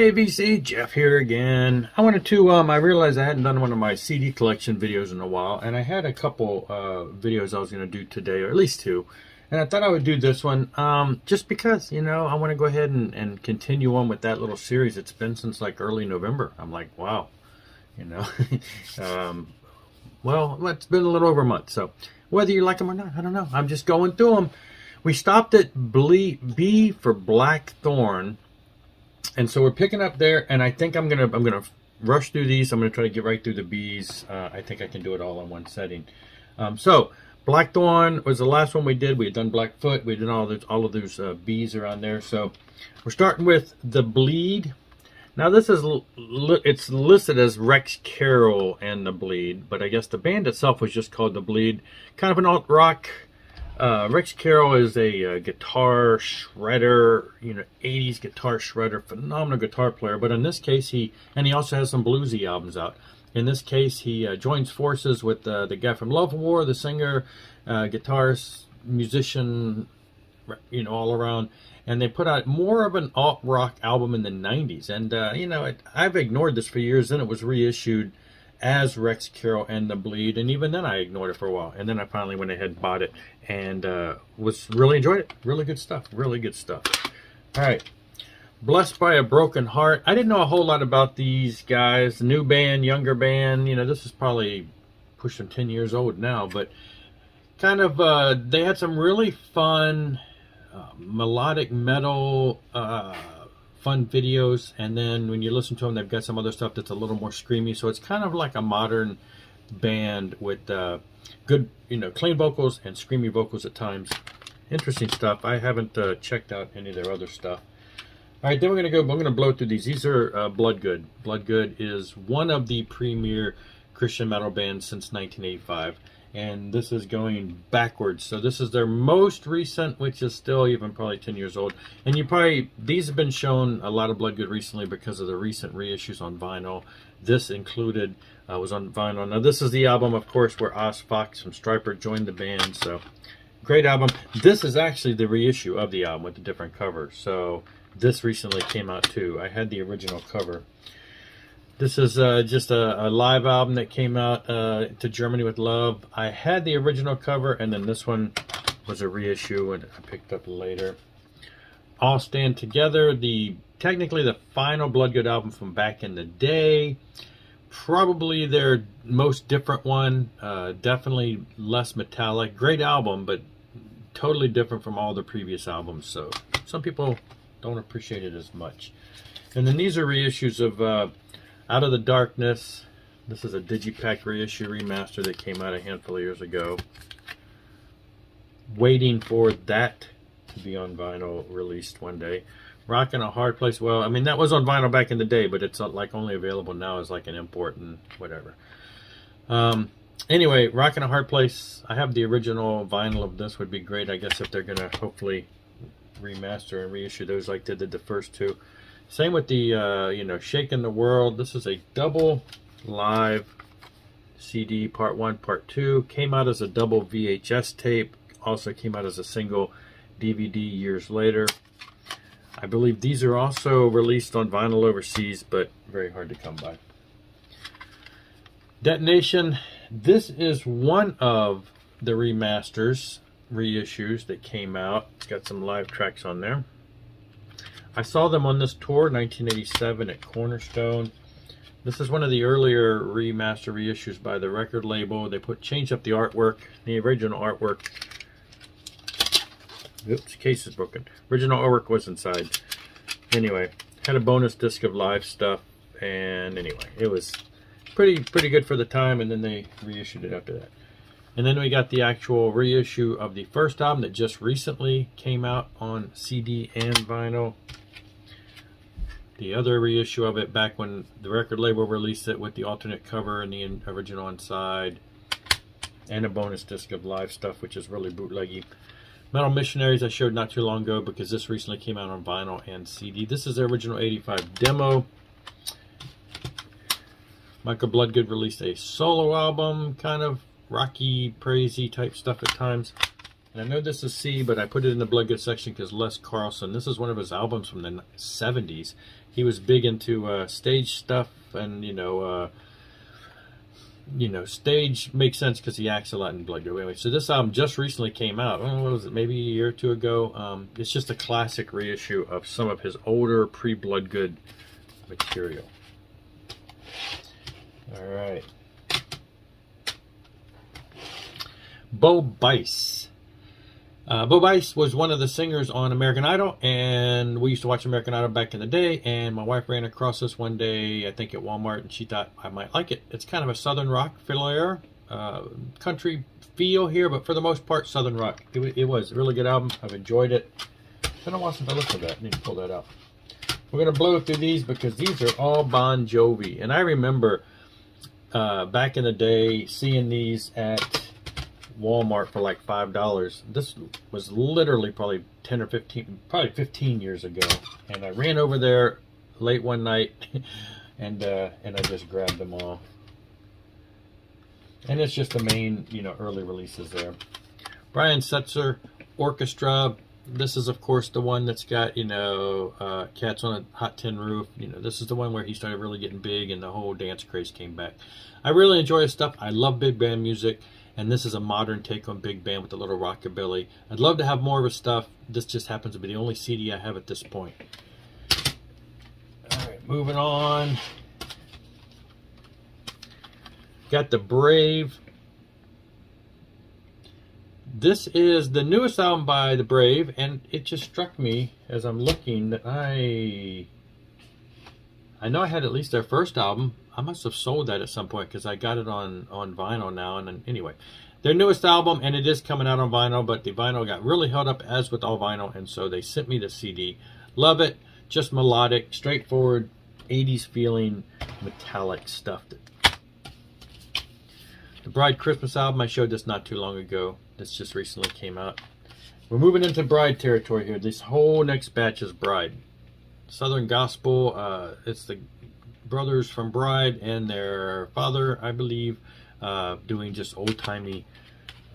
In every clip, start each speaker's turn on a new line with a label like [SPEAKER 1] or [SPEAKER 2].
[SPEAKER 1] Hey VC, Jeff here again. I wanted to, um, I realized I hadn't done one of my CD collection videos in a while, and I had a couple uh, videos I was going to do today, or at least two, and I thought I would do this one, um, just because, you know, I want to go ahead and, and continue on with that little series. It's been since like early November. I'm like, wow, you know, um, well, it's been a little over a month, so whether you like them or not, I don't know. I'm just going through them. We stopped at B for Blackthorn and so we're picking up there, and I think I'm gonna I'm gonna rush through these. I'm gonna try to get right through the bees. Uh, I think I can do it all in one setting. Um, so Blackthorn was the last one we did. We had done Blackfoot. We did all those all of those uh, bees around there. So we're starting with the Bleed. Now this is it's listed as Rex Carroll and the Bleed, but I guess the band itself was just called the Bleed. Kind of an alt rock uh, Rex Carroll is a, uh, guitar shredder, you know, 80s guitar shredder, phenomenal guitar player. But in this case, he, and he also has some bluesy albums out. In this case, he uh, joins forces with uh, the guy from Love War, the singer, uh, guitarist, musician, you know, all around. And they put out more of an alt rock album in the 90s. And, you know, it, I've ignored this for years. Then it was reissued as Rex Carroll and the Bleed, and even then I ignored it for a while, and then I finally went ahead and bought it, and uh, was really enjoyed it. Really good stuff. Really good stuff. All right, Blessed by a Broken Heart. I didn't know a whole lot about these guys. New band, younger band. You know, this is probably pushing 10 years old now, but kind of uh, they had some really fun uh, melodic metal. Uh, fun videos and then when you listen to them they've got some other stuff that's a little more screamy. So it's kind of like a modern band with uh, good you know clean vocals and screamy vocals at times. Interesting stuff. I haven't uh, checked out any of their other stuff. All right then we're gonna go I'm gonna blow through these. These are uh, Bloodgood Bloodgood is one of the premier Christian metal bands since 1985 and this is going backwards. So this is their most recent, which is still even probably 10 years old. And you probably, these have been shown a lot of Bloodgood recently because of the recent reissues on vinyl. This included, uh, was on vinyl. Now this is the album, of course, where Oz Fox from Stryper joined the band. So great album. This is actually the reissue of the album with the different covers. So this recently came out too. I had the original cover. This is uh, just a, a, live album that came out uh, to Germany with Love. I had the original cover, and then this one was a reissue, and I picked up later. All Stand Together, the technically the final Bloodgood album from back in the day. Probably their most different one. Uh, definitely less metallic. Great album, but totally different from all the previous albums. So some people don't appreciate it as much. And then these are reissues of uh, out of the Darkness. This is a Digipack reissue remaster that came out a handful of years ago. Waiting for that to be on vinyl released one day. Rock in a Hard Place. Well, I mean, that was on vinyl back in the day, but it's uh, like only available now as like an import and whatever. Um, anyway, Rock in a Hard Place. I have the original vinyl of this. Would be great, I guess, if they're going to hopefully remaster and reissue those like they did the first two. Same with the, uh, you know, Shaking the World. This is a double live CD, part one, part two. Came out as a double VHS tape. Also came out as a single DVD years later. I believe these are also released on vinyl overseas, but very hard to come by. Detonation. This is one of the remasters, reissues that came out. It's got some live tracks on there. I saw them on this tour, 1987 at Cornerstone. This is one of the earlier remaster reissues by the record label. They put changed up the artwork, the original artwork. Oops, case is broken. Original artwork was inside. Anyway, had a bonus disc of live stuff, and anyway, it was pretty pretty good for the time, and then they reissued it after that. And then we got the actual reissue of the first album that just recently came out on CD and vinyl. The other reissue of it back when the record label released it with the alternate cover and the original inside and a bonus disc of live stuff which is really bootleggy. Metal missionaries i showed not too long ago because this recently came out on vinyl and cd this is the original 85 demo. Michael bloodgood released a solo album kind of rocky praisey type stuff at times And I know this is C, but I put it in the blood Bloodgood section because Les Carlsen, this is one of his albums from the 70s. He was big into uh, stage stuff and, you know, uh, you know, stage makes sense because he acts a lot in Blood Bloodgood. Anyway, so this album just recently came out. Oh, what was it? Maybe a year or two ago. Um, it's just a classic reissue of some of his older pre-Bloodgood material. All right. Bo Bice. Uh, Bo Bice was one of the singers on American Idol, and we used to watch American Idol back in the day. And my wife ran across this one day, I think at Walmart, and she thought I might like it. It's kind of a southern rock flair, uh, country feel here, but for the most part, southern rock. It, it, was a really good album. I've enjoyed it. It's been a while since that. I need to pull that out. We're gonna blow through these because these are all Bon Jovi, and I remember uh, back in the day seeing these at Walmart for like five dollars. This was literally probably ten or fifteen, probably fifteen years ago. And I ran over there late one night, and uh, and I just grabbed them all. And it's just the main, you know, early releases there. Brian Setzer Orchestra. This is, of course, the one that's got, you know, uh, Cats on a Hot Tin Roof. You know, this is the one where he started really getting big and the whole dance craze came back. I really enjoy his stuff. I love big band music and this is a modern take on big band with a little rockabilly. I'd love to have more of his stuff. This just happens to be the only CD I have at this point. All right, moving on. Got the Brave. This is the newest album by The Brave, and it just struck me as I'm looking that I I know I had at least their first album. I must have sold that at some point because I got it on on vinyl now. And then, anyway, their newest album, and it is coming out on vinyl, but the vinyl got really held up as with all vinyl, and so they sent me the CD. Love it, just melodic, straightforward, 80s feeling, metallic stuff. The Bride Christmas album, I showed this not too long ago. This just recently came out. We're moving into Bride territory here. This whole next batch is Bride. Southern Gospel. Uh, it's the brothers from Bride and their father, I believe, uh, doing just old-timey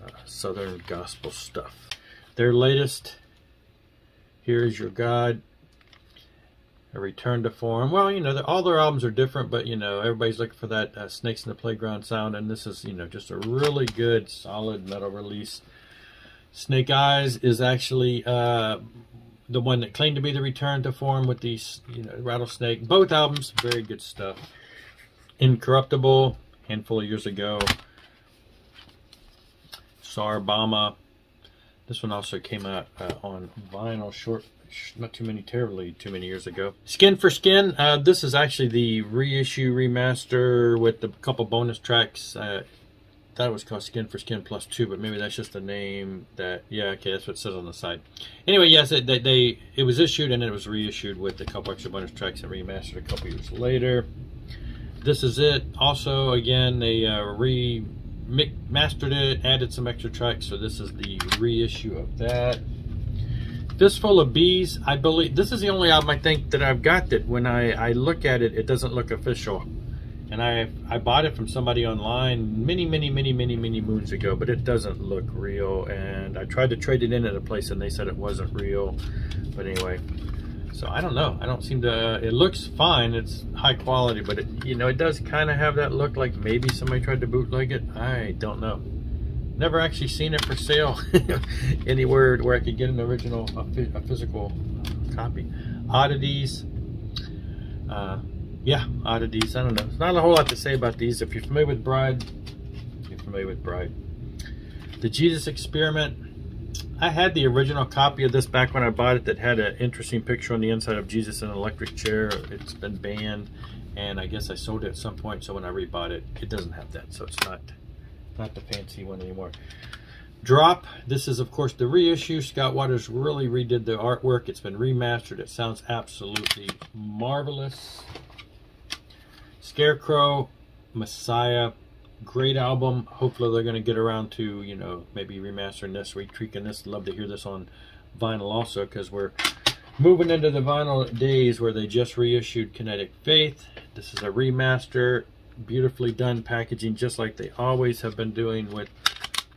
[SPEAKER 1] uh, Southern Gospel stuff. Their latest, Here Is Your God, A Return to Form. Well, you know, all their albums are different, but, you know, everybody's looking for that uh, Snakes in the Playground sound, and this is, you know, just a really good, solid metal release. Snake Eyes is actually uh, the one that claimed to be the return to form with these, you know, Rattlesnake. Both albums, very good stuff. Incorruptible, handful of years ago. Sarbama. This one also came out uh, on vinyl, short, not too many, terribly too many years ago. Skin for Skin. Uh, this is actually the reissue remaster with a couple bonus tracks. Uh, thought it was called Skin for Skin Plus 2, but maybe that's just the name that, yeah, okay, that's what it says on the side. Anyway, yes, it, they, they, it was issued and it was reissued with a couple extra bonus tracks and remastered a couple years later. This is it. Also, again, they uh, remastered it, added some extra tracks, so this is the reissue of that. Fistful of Bees, I believe, this is the only album I think that I've got that when I, I look at it, it doesn't look official and I I bought it from somebody online many many many many many moons ago but it doesn't look real. And I tried to trade it in at a place and they said it wasn't real. But anyway so I don't know. I don't seem to it looks fine. It's high quality but it you know it does kind of have that look like maybe somebody tried to bootleg it. I don't know. Never actually seen it for sale anywhere where I could get an original a, physical copy. Oddities uh, yeah, oddities. I don't know. There's not a whole lot to say about these. If you're familiar with Bride, you're familiar with Bride. The Jesus Experiment. I had the original copy of this back when I bought it that had an interesting picture on the inside of Jesus in an electric chair. It's been banned, and I guess I sold it at some point, so when I rebought it, it doesn't have that, so it's not, not the fancy one anymore. Drop. This is, of course, the reissue. Scott Waters really redid the artwork. It's been remastered. It sounds absolutely marvelous. Scarecrow, Messiah, great album. Hopefully they're going to get around to, you know, maybe remastering this, retweaking this. Love to hear this on vinyl also because we're moving into the vinyl days where they just reissued Kinetic Faith. This is a remaster, beautifully done packaging just like they always have been doing with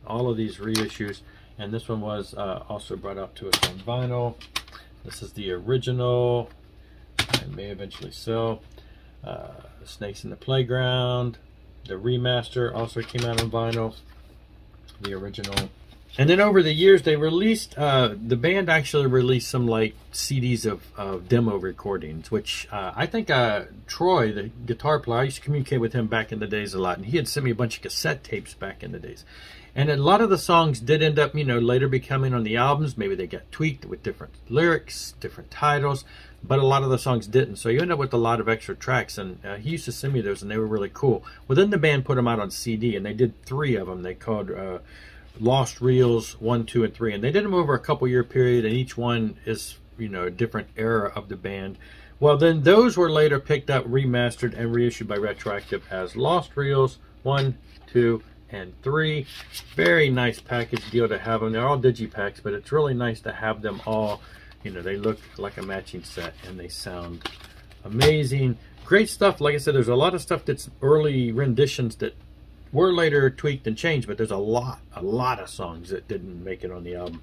[SPEAKER 1] all of these reissues. And this one was uh, also brought out to us on vinyl. This is the original. I may eventually sell. Uh, Snakes in the Playground. The remaster also came out on vinyl. The original and then over the years, they released, uh, the band actually released some like CDs of, of demo recordings, which uh, I think uh, Troy, the guitar player, I used to communicate with him back in the days a lot, and he had sent me a bunch of cassette tapes back in the days. And a lot of the songs did end up, you know, later becoming on the albums. Maybe they got tweaked with different lyrics, different titles, but a lot of the songs didn't. So you end up with a lot of extra tracks. And uh, he used to send me those, and they were really cool. Well, then the band put them out on CD, and they did three of them. They called uh, Lost Reels 1, 2, and 3. And they did them over a couple year period, and each one is, you know, a different era of the band. Well, then those were later picked up, remastered, and reissued by Retroactive as Lost Reels 1, 2, and 3. Very nice package deal to have them. They're all digipacks, but it's really nice to have them all. You know, they look like a matching set, and they sound amazing. Great stuff. Like I said, there's a lot of stuff that's early renditions that were later tweaked and changed, but there's a lot, a lot of songs that didn't make it on the album.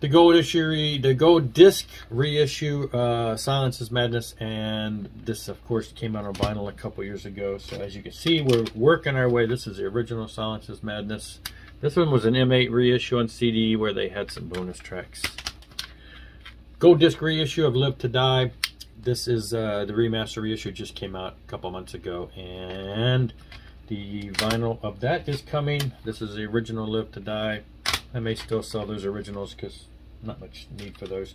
[SPEAKER 1] The gold issue, the gold disc reissue, uh, Silence is Madness, and this, of course, came out on vinyl a couple years ago. So as you can see, we're working our way. This is the original Silence is Madness. This one was an M8 reissue on CD where they had some bonus tracks. Gold disc reissue of Live to Die. This is uh, the remaster reissue just came out a couple months ago, and the vinyl of that is coming. This is the original Live to Die. I may still sell those originals because not much need for those.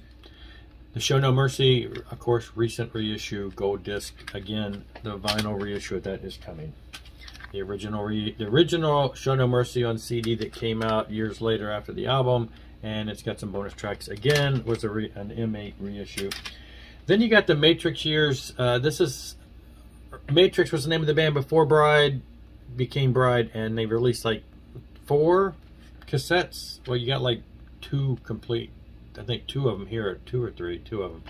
[SPEAKER 1] The Show No Mercy, of course, recent reissue, gold disc. Again, the vinyl reissue of that is coming. The original, the original Show No Mercy on CD that came out years later after the album, and it's got some bonus tracks. Again, was a re, an M8 reissue. Then you got the Matrix years. Uh, this is Matrix was the name of the band before Bride became Bride, and they released like four cassettes. Well, you got like two complete. I think two of them here, two or three, two of them.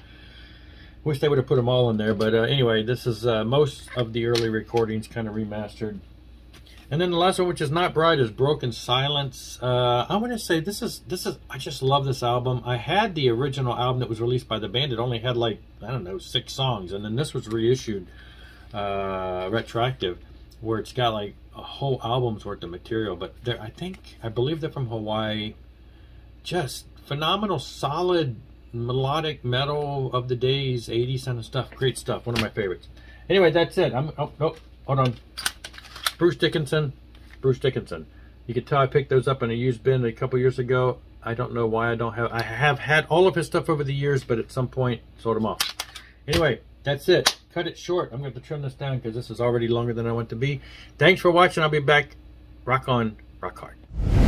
[SPEAKER 1] Wish they would have put them all in there, but uh, anyway, this is uh, most of the early recordings kind of remastered. And then the last one, which is not Bride, is Broken Silence. Uh, I want to say this is this is. I just love this album. I had the original album that was released by the band. It only had like I don't know six songs, and then this was reissued uh, retroactive where it's got like a whole album's worth of material. But they're, I think, I believe they're from Hawaii. Just phenomenal, solid, melodic metal of the days, 80s kind of stuff. Great stuff. One of my favorites. Anyway, that's it. I'm, oh, oh, hold on. Bruce Dickinson. Bruce Dickinson. You can tell I picked those up in a used bin a couple years ago. I don't know why I don't have, I have had all of his stuff over the years, but at some point sold them off. Anyway, that's it cut it short. I'm going to trim this down because this is already longer than I want to be. Thanks for watching. I'll be back. Rock on, rock hard.